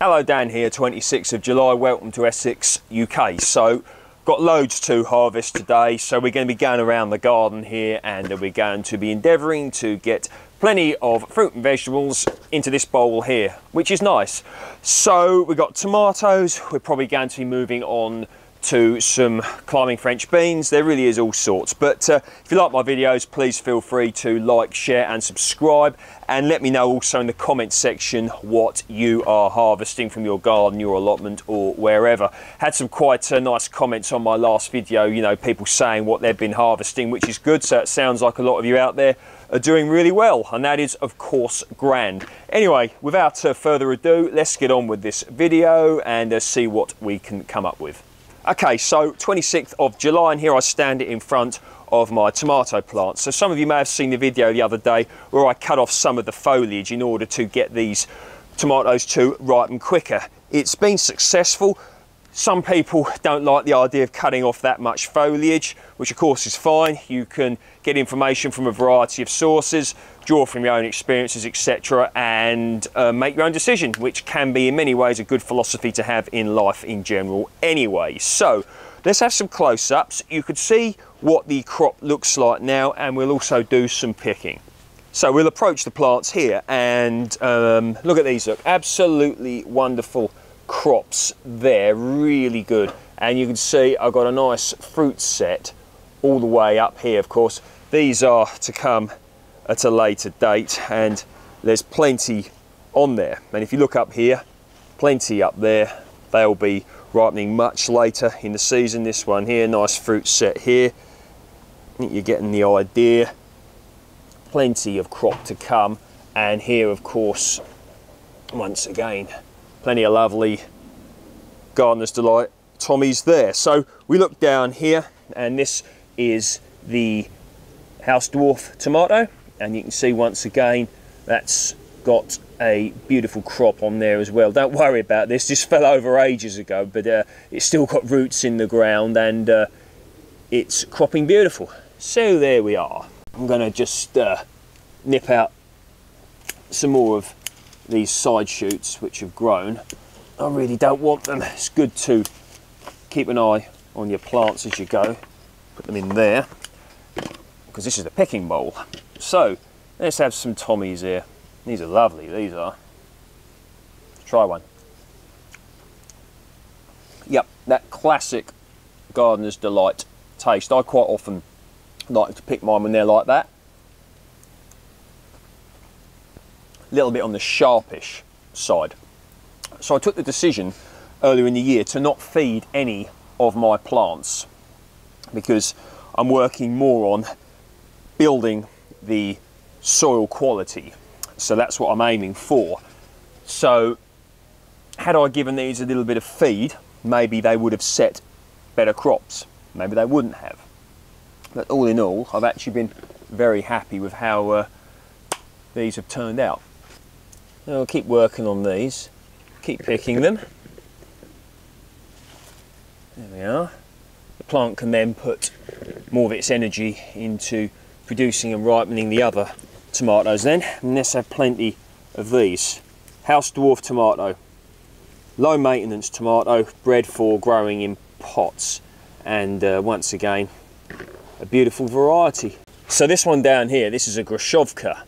Hello Dan here, 26th of July, welcome to Essex, UK. So, got loads to harvest today, so we're going to be going around the garden here and we're going to be endeavouring to get plenty of fruit and vegetables into this bowl here, which is nice. So, we've got tomatoes, we're probably going to be moving on to some climbing French beans. There really is all sorts. But uh, if you like my videos, please feel free to like, share and subscribe. And let me know also in the comments section what you are harvesting from your garden, your allotment or wherever. Had some quite uh, nice comments on my last video, you know, people saying what they've been harvesting, which is good. So it sounds like a lot of you out there are doing really well and that is of course grand anyway without uh, further ado let's get on with this video and uh, see what we can come up with Okay, so 26th of July, and here I stand in front of my tomato plant. So some of you may have seen the video the other day where I cut off some of the foliage in order to get these tomatoes to ripen quicker. It's been successful, some people don't like the idea of cutting off that much foliage, which of course is fine. You can get information from a variety of sources, draw from your own experiences, etc., and uh, make your own decision, which can be in many ways a good philosophy to have in life in general anyway. So let's have some close-ups. You could see what the crop looks like now, and we'll also do some picking. So we'll approach the plants here and um, look at these, look, absolutely wonderful crops there, really good. And you can see I've got a nice fruit set all the way up here, of course. These are to come at a later date and there's plenty on there. And if you look up here, plenty up there. They'll be ripening much later in the season. This one here, nice fruit set here. I think you're getting the idea. Plenty of crop to come. And here, of course, once again, plenty of lovely Gardener's Delight Tommy's there. So we look down here and this is the House Dwarf tomato and you can see once again that's got a beautiful crop on there as well. Don't worry about this, this fell over ages ago but uh, it's still got roots in the ground and uh, it's cropping beautiful. So there we are. I'm going to just uh, nip out some more of these side shoots which have grown. I really don't want them. It's good to keep an eye on your plants as you go. Put them in there because this is the picking bowl. So let's have some Tommies here. These are lovely, these are. Try one. Yep, that classic gardener's delight taste. I quite often like to pick mine when they're like that. A little bit on the sharpish side. So I took the decision earlier in the year to not feed any of my plants because I'm working more on building the soil quality. So that's what I'm aiming for. So had I given these a little bit of feed, maybe they would have set better crops. Maybe they wouldn't have. But all in all, I've actually been very happy with how uh, these have turned out. I'll keep working on these, keep picking them. There we are. The plant can then put more of its energy into producing and ripening the other tomatoes then. And let's have plenty of these. House dwarf tomato. Low maintenance tomato, bred for growing in pots. And uh, once again, a beautiful variety. So this one down here, this is a Grushovka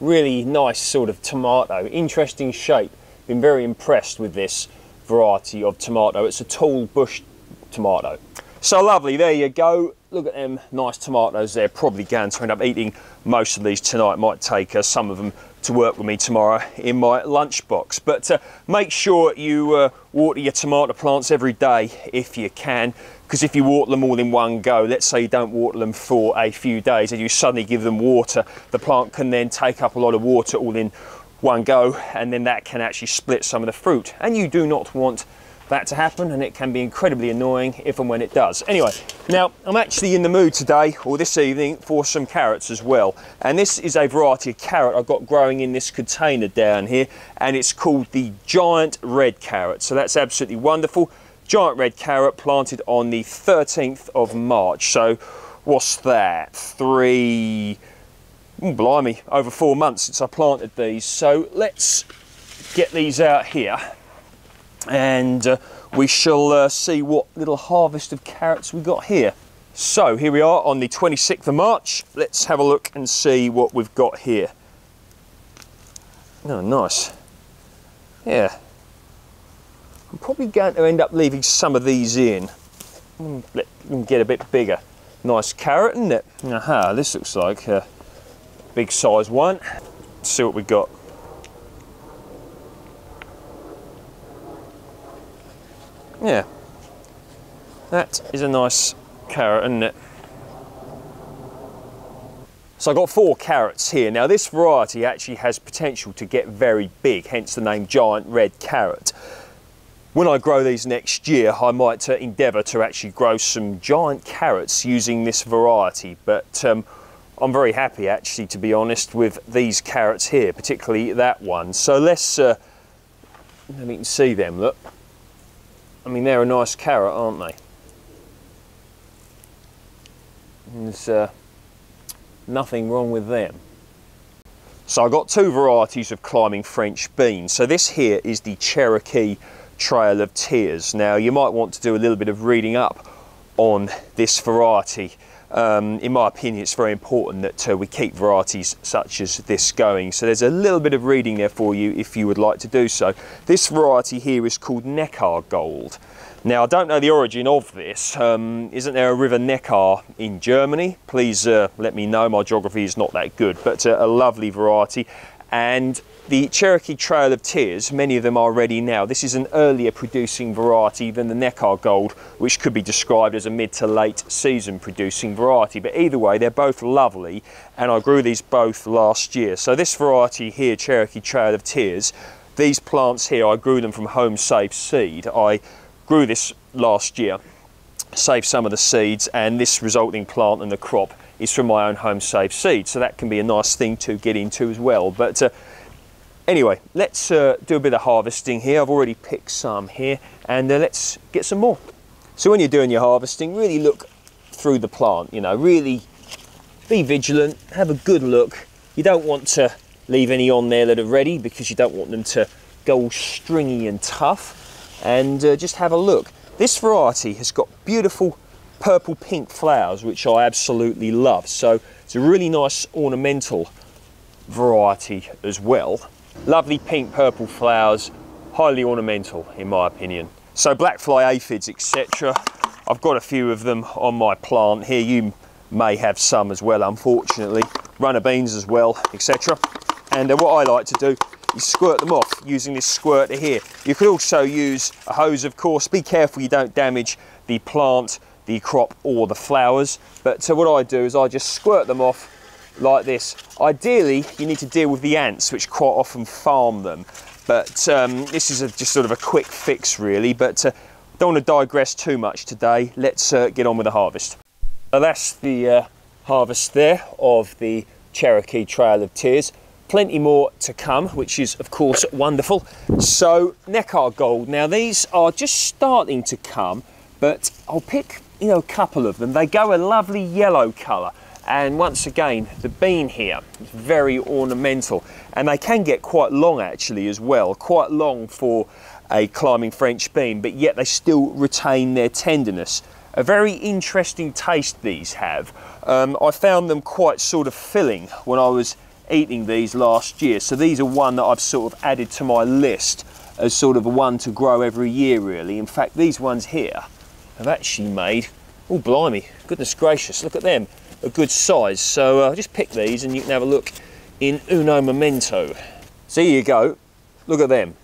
really nice sort of tomato, interesting shape. Been very impressed with this variety of tomato. It's a tall bush tomato. So lovely, there you go. Look at them nice tomatoes there. Probably going to end up eating most of these tonight. Might take uh, some of them to work with me tomorrow in my lunchbox. But uh, make sure you uh, water your tomato plants every day if you can because if you water them all in one go, let's say you don't water them for a few days and you suddenly give them water, the plant can then take up a lot of water all in one go and then that can actually split some of the fruit. And you do not want that to happen and it can be incredibly annoying if and when it does. Anyway, now I'm actually in the mood today or this evening for some carrots as well. And this is a variety of carrot I've got growing in this container down here and it's called the giant red carrot. So that's absolutely wonderful giant red carrot planted on the 13th of March. So what's that? Three, oh, blimey, over four months since I planted these. So let's get these out here and uh, we shall uh, see what little harvest of carrots we got here. So here we are on the 26th of March. Let's have a look and see what we've got here. Oh, nice. Yeah. I'm probably going to end up leaving some of these in. Let them get a bit bigger. Nice carrot, isn't it? Aha, this looks like a big size one. Let's see what we've got. Yeah, that is a nice carrot, isn't it? So I've got four carrots here. Now this variety actually has potential to get very big, hence the name giant red carrot. When I grow these next year, I might uh, endeavour to actually grow some giant carrots using this variety, but um, I'm very happy actually, to be honest, with these carrots here, particularly that one. So let's, uh, let me see them, look. I mean, they're a nice carrot, aren't they? There's uh, nothing wrong with them. So I've got two varieties of climbing French beans. So this here is the Cherokee Trail of Tears. Now you might want to do a little bit of reading up on this variety um, in my opinion, it's very important that uh, we keep varieties such as this going. So there's a little bit of reading there for you if you would like to do so. This variety here is called Neckar Gold. Now, I don't know the origin of this. Um, isn't there a river Neckar in Germany? Please uh, let me know. My geography is not that good, but uh, a lovely variety. And the Cherokee Trail of Tears, many of them are ready now. This is an earlier producing variety than the Neckar Gold, which could be described as a mid to late season producing variety. But either way, they're both lovely, and I grew these both last year. So this variety here, Cherokee Trail of Tears, these plants here, I grew them from home safe seed. I grew this last year, saved some of the seeds, and this resulting plant and the crop is from my own home safe seed. So that can be a nice thing to get into as well. But uh, Anyway, let's uh, do a bit of harvesting here. I've already picked some here and uh, let's get some more. So when you're doing your harvesting, really look through the plant, you know, really be vigilant, have a good look. You don't want to leave any on there that are ready because you don't want them to go all stringy and tough and uh, just have a look. This variety has got beautiful purple pink flowers which I absolutely love so it's a really nice ornamental variety as well Lovely pink purple flowers, highly ornamental in my opinion. So black fly aphids, etc. I've got a few of them on my plant here. You may have some as well, unfortunately. Runner beans as well, etc. And uh, what I like to do is squirt them off using this squirter here. You could also use a hose, of course. Be careful you don't damage the plant, the crop, or the flowers. But so uh, what I do is I just squirt them off like this. Ideally, you need to deal with the ants, which quite often farm them. But um, this is a, just sort of a quick fix, really. But uh, don't want to digress too much today. Let's uh, get on with the harvest. That's the uh, harvest there of the Cherokee Trail of Tears. Plenty more to come, which is of course wonderful. So Neckar Gold. Now these are just starting to come, but I'll pick you know a couple of them. They go a lovely yellow colour. And once again, the bean here is very ornamental and they can get quite long actually as well, quite long for a climbing French bean, but yet they still retain their tenderness. A very interesting taste these have. Um, I found them quite sort of filling when I was eating these last year. So these are one that I've sort of added to my list as sort of a one to grow every year really. In fact, these ones here have actually made, oh blimey, goodness gracious, look at them a good size. So uh, just pick these and you can have a look in Uno Momento. So here you go, look at them.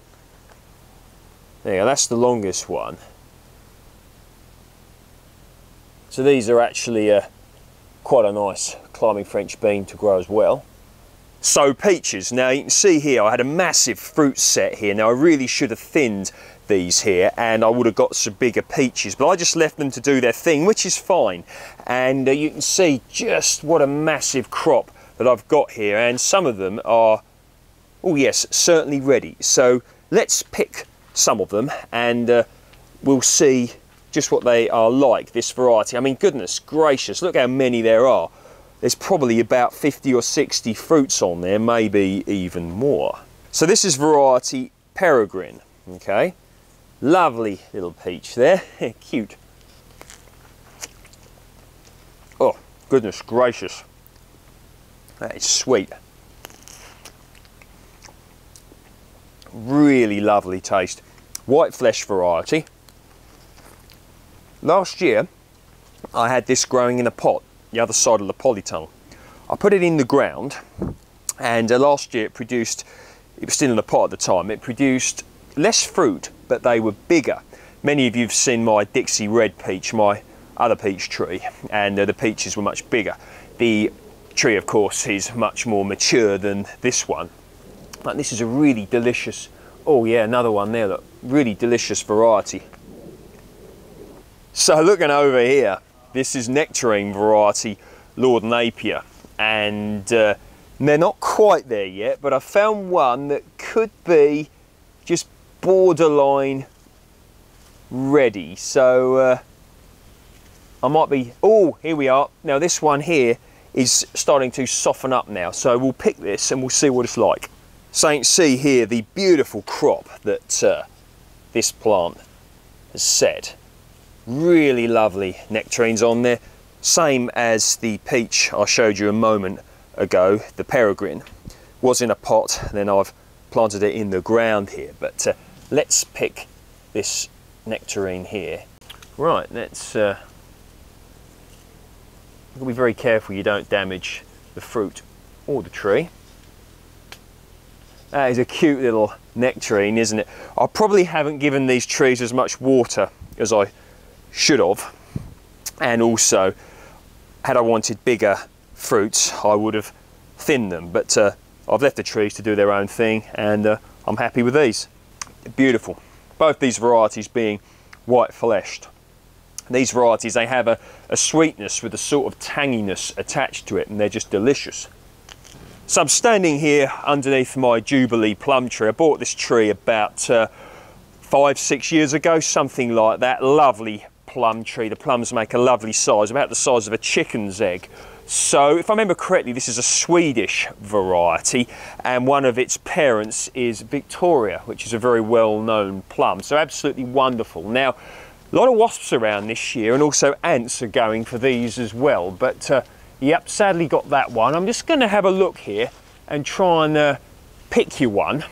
There you go, that's the longest one. So these are actually uh, quite a nice climbing French bean to grow as well. So peaches, now you can see here I had a massive fruit set here. Now I really should have thinned these here and I would have got some bigger peaches but I just left them to do their thing which is fine. And uh, you can see just what a massive crop that I've got here and some of them are oh yes certainly ready. So let's pick some of them and uh, we'll see just what they are like this variety. I mean goodness gracious look how many there are there's probably about 50 or 60 fruits on there maybe even more So this is variety Peregrine, okay? Lovely little peach there, cute. Oh, goodness gracious. That is sweet. Really lovely taste. White flesh variety. Last year, I had this growing in a pot, the other side of the polytunnel. I put it in the ground and uh, last year it produced, it was still in the pot at the time, it produced less fruit, but they were bigger. Many of you have seen my Dixie Red Peach, my other peach tree, and uh, the peaches were much bigger. The tree, of course, is much more mature than this one. But this is a really delicious, oh yeah, another one there, look, really delicious variety. So looking over here, this is nectarine variety Lord Napier, and uh, they're not quite there yet, but I found one that could be just borderline ready. So uh, I might be, oh, here we are. Now this one here is starting to soften up now. So we'll pick this and we'll see what it's like. Can see here the beautiful crop that uh, this plant has set. Really lovely nectarines on there. Same as the peach I showed you a moment ago, the peregrine, was in a pot, then I've planted it in the ground here. But uh, let's pick this nectarine here. Right, let's uh, be very careful you don't damage the fruit or the tree. That is a cute little nectarine, isn't it? I probably haven't given these trees as much water as I should have. And also, had I wanted bigger fruits, I would have thinned them. But uh, I've left the trees to do their own thing and uh, I'm happy with these. Beautiful. Both these varieties being white fleshed. These varieties, they have a, a sweetness with a sort of tanginess attached to it and they're just delicious. So I'm standing here underneath my Jubilee plum tree. I bought this tree about uh, five, six years ago, something like that. Lovely plum tree. The plums make a lovely size, about the size of a chicken's egg. So if I remember correctly, this is a Swedish variety and one of its parents is Victoria, which is a very well-known plum. So absolutely wonderful. Now, a lot of wasps around this year and also ants are going for these as well. But uh, Yep, sadly got that one. I'm just going to have a look here and try and uh, pick you one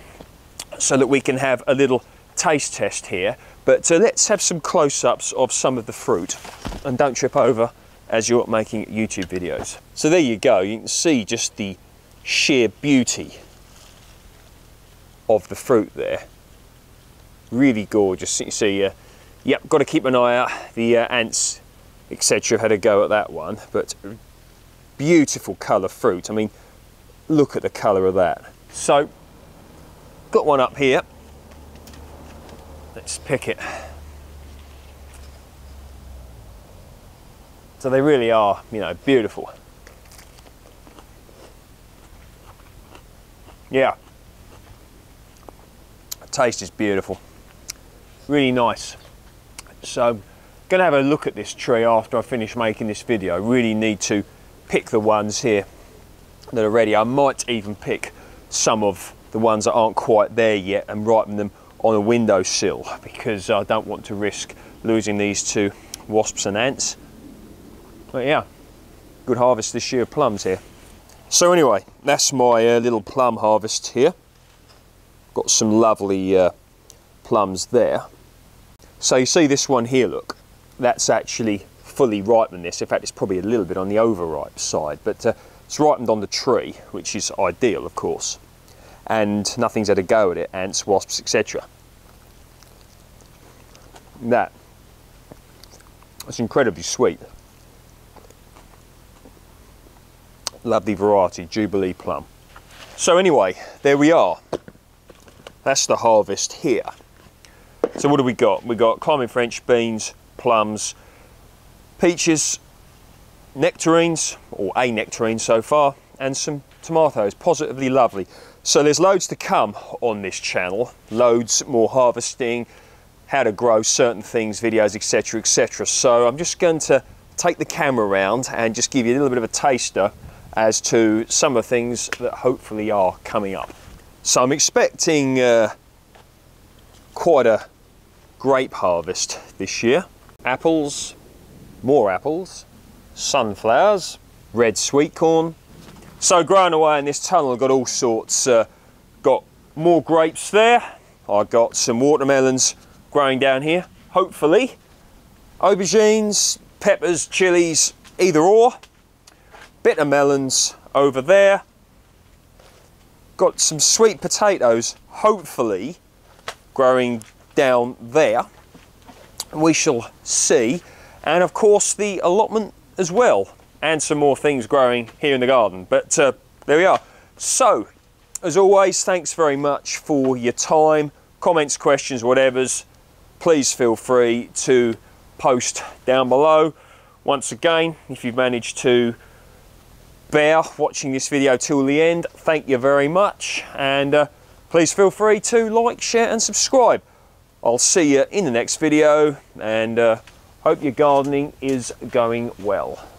so that we can have a little taste test here. But uh, let's have some close-ups of some of the fruit and don't trip over as you're making YouTube videos. So there you go, you can see just the sheer beauty of the fruit there. Really gorgeous. You see, uh, yep, got to keep an eye out. The uh, ants, etc., had a go at that one, but beautiful colour fruit. I mean, look at the colour of that. So, got one up here. Let's pick it. So they really are, you know, beautiful. Yeah. Taste is beautiful. Really nice. So, gonna have a look at this tree after I finish making this video. I really need to pick the ones here that are ready. I might even pick some of the ones that aren't quite there yet and ripen them on a windowsill because I don't want to risk losing these to wasps and ants. But yeah, good harvest this year of plums here. So anyway, that's my uh, little plum harvest here. Got some lovely uh, plums there. So you see this one here, look, that's actually fully ripened this. In fact, it's probably a little bit on the overripe side, but uh, it's ripened on the tree, which is ideal, of course. And nothing's had a go at it, ants, wasps, etc. That, it's incredibly sweet. Lovely variety, Jubilee plum. So anyway, there we are. That's the harvest here. So what do we got? We got climbing French beans, plums, peaches, nectarines, or a nectarine so far, and some tomatoes, positively lovely. So there's loads to come on this channel, loads more harvesting, how to grow certain things, videos, etc, etc. So I'm just going to take the camera around and just give you a little bit of a taster as to some of the things that hopefully are coming up. So I'm expecting uh, quite a grape harvest this year. Apples, more apples, sunflowers, red sweet corn. So growing away in this tunnel, I've got all sorts. Uh, got more grapes there. I've got some watermelons growing down here, hopefully. Aubergines, peppers, chilies, either or. Bitter melons over there. Got some sweet potatoes, hopefully, growing down there. We shall see. And of course the allotment as well. And some more things growing here in the garden. But uh, there we are. So, as always, thanks very much for your time. Comments, questions, whatever's. Please feel free to post down below. Once again, if you've managed to bear watching this video till the end, thank you very much. And uh, please feel free to like, share and subscribe. I'll see you in the next video and uh, hope your gardening is going well.